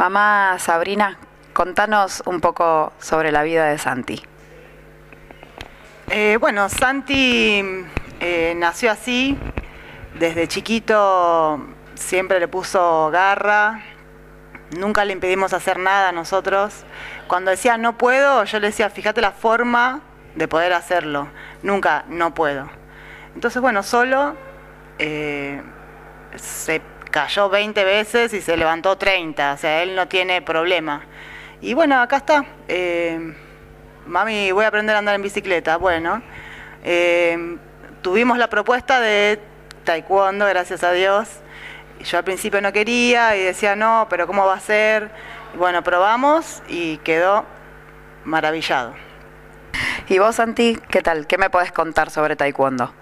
Mamá Sabrina, contanos un poco sobre la vida de Santi. Eh, bueno, Santi eh, nació así, desde chiquito siempre le puso garra, nunca le impedimos hacer nada a nosotros. Cuando decía no puedo, yo le decía, fíjate la forma de poder hacerlo, nunca no puedo. Entonces, bueno, solo eh, se cayó 20 veces y se levantó 30, o sea, él no tiene problema. Y bueno, acá está. Eh, mami, voy a aprender a andar en bicicleta. Bueno, eh, tuvimos la propuesta de taekwondo, gracias a Dios. Yo al principio no quería y decía, no, pero ¿cómo va a ser? bueno, probamos y quedó maravillado. ¿Y vos, Santi, qué tal? ¿Qué me podés contar sobre taekwondo?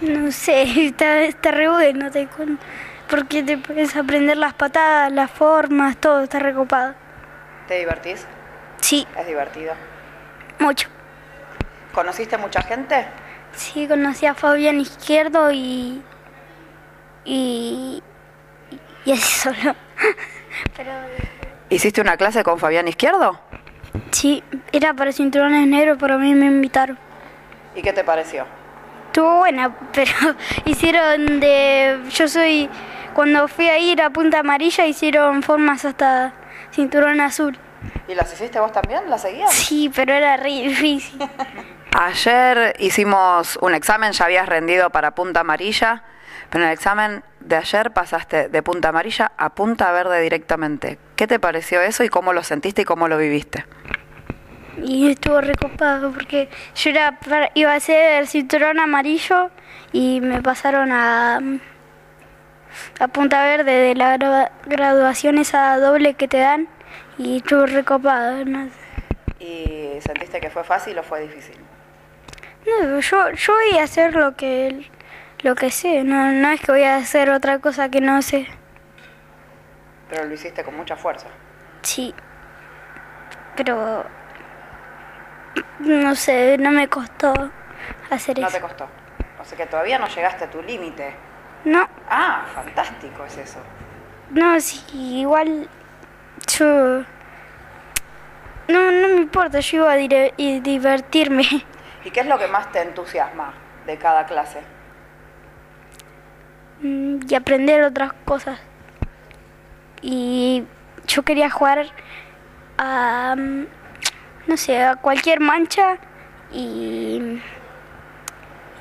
No sé, está, está re bueno taekwondo. Porque te puedes aprender las patadas, las formas, todo, está recopado. ¿Te divertís? Sí, ¿Es divertido? mucho. ¿Conociste mucha gente? Sí, conocí a Fabián Izquierdo y. y. y así solo. Pero. ¿Hiciste una clase con Fabián Izquierdo? Sí, era para cinturones negros, pero a mí me invitaron. ¿Y qué te pareció? Estuvo buena, pero hicieron de. Yo soy. Cuando fui a ir a Punta Amarilla, hicieron formas hasta cinturón azul. ¿Y las hiciste vos también? ¿Las seguías? Sí, pero era re difícil. Ayer hicimos un examen, ya habías rendido para punta amarilla, pero en el examen de ayer pasaste de punta amarilla a punta verde directamente. ¿Qué te pareció eso y cómo lo sentiste y cómo lo viviste? Y estuvo recopado porque yo era para- iba a el cinturón amarillo y me pasaron a, a Punta Verde de la gra- graduación esa doble que te dan y estuvo recopado. No, ¿Y sentiste que fue fácil o fue difícil? No, yo, yo voy a hacer lo que, lo que sé, no, no es que voy a hacer otra cosa que no sé. Pero lo hiciste con mucha fuerza. Sí, pero no sé, no me costó hacer No eso. te costó. O sea que todavía no llegaste a tu límite. No, Ah, fantástico es eso. no, sí, igual yo... No, no me importa, yo iba a dire- divertirme. ¿Y qué es lo que más te entusiasma de cada clase? Mm, y aprender otras cosas. Y yo quería jugar a, mm, no sé, a cualquier mancha y,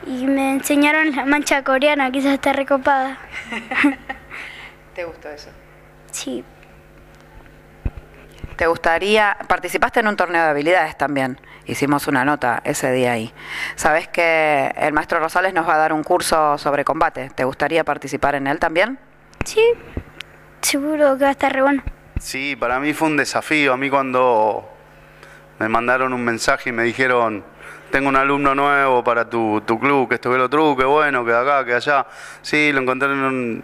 y me enseñaron la mancha coreana, quizás está recopada. ¿Te gustó eso? Sí, ¿Te gustaría, participaste en un torneo de habilidades también? Hicimos una nota ese día ahí. Sabes que el maestro Rosales nos va a dar un curso sobre combate. ¿Te gustaría participar en él también? sí, seguro que va a estar re bueno. Sí, para mí fue un desafío. A mí cuando me mandaron un mensaje y me dijeron, tengo un alumno nuevo para tu, tu club, que esto que lo otro, que bueno, que acá, que allá. Sí, lo encontré en un,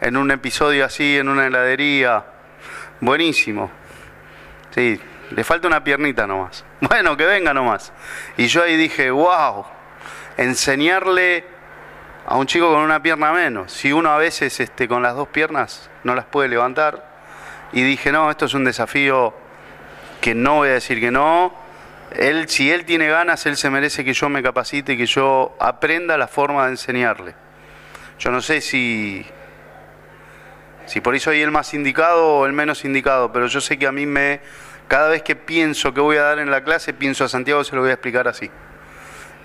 en un episodio así, en una heladería. Buenísimo. Sí, le falta una piernita nomás. Bueno, que venga nomás. Y yo ahí dije, wow, enseñarle a un chico con una pierna menos. Si uno a veces este, con las dos piernas no las puede levantar. Y dije, no, esto es un desafío que no voy a decir que no. Él, si él tiene ganas, él se merece que yo me capacite y que yo aprenda la forma de enseñarle. Yo no sé si, si por ahí soy el más indicado o el menos indicado, pero yo sé que a mí me, cada vez que pienso que voy a dar en la clase, pienso a Santiago, se lo voy a explicar así.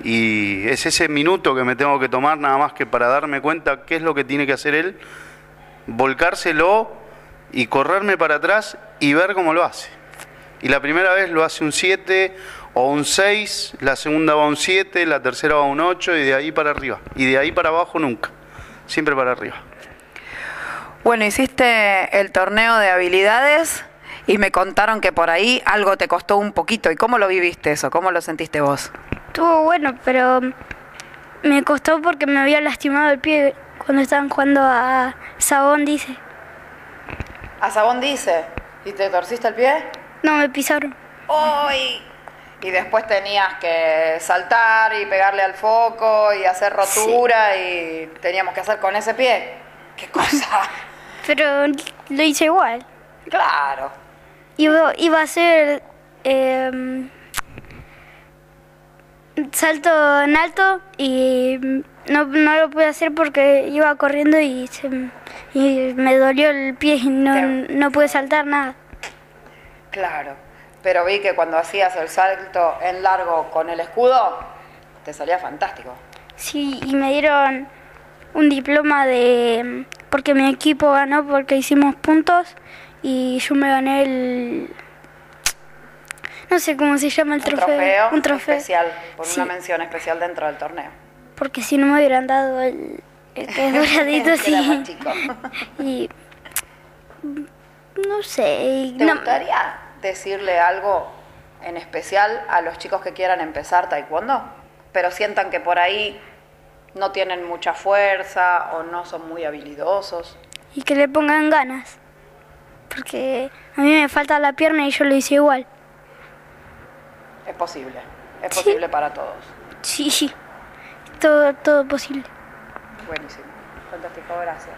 Y es ese minuto que me tengo que tomar nada más que para darme cuenta qué es lo que tiene que hacer él, volcárselo y correrme para atrás y ver cómo lo hace. Y la primera vez lo hace un 7 o un 6, la segunda va un 7, la tercera va un 8 y de ahí para arriba. Y de ahí para abajo nunca, siempre para arriba. Bueno, hiciste el torneo de habilidades y me contaron que por ahí algo te costó un poquito. ¿Y cómo lo viviste eso? ¿Cómo lo sentiste vos? Estuvo bueno, pero me costó porque me había lastimado el pie cuando estaban jugando a Sabón, dice. A Sabón dice, ¿y te torciste el pie? No, me pisaron. ¡Ay! Y después tenías que saltar y pegarle al foco y hacer rotura y teníamos que hacer con ese pie. ¡Qué cosa! Pero lo hice igual. Claro. Iba, iba a hacer em, salto en alto y no, no lo pude hacer porque iba corriendo y, se y me dolió el pie y no, no pude saltar nada. Claro. Pero vi que cuando hacías el salto en largo con el escudo, te salía fantástico. Sí, y me dieron un diploma de... porque mi equipo ganó porque hicimos puntos y yo me gané el... no sé cómo se llama el Un trofeo. trofeo, Un trofeo. especial, por Sí, una mención especial dentro del torneo. porque si no me hubieran dado el... el que es doradito, sí. Y... no sé. ¿Te no- gustaría decirle algo en especial a los chicos que quieran empezar taekwondo? Pero sientan que por ahí no tienen mucha fuerza o no son muy habilidosos. y que le pongan ganas. Porque a mí me falta la pierna y yo lo hice igual. Es posible. Es Sí. posible para todos. Sí, sí. Todo, todo posible. Buenísimo. Fantástico, gracias.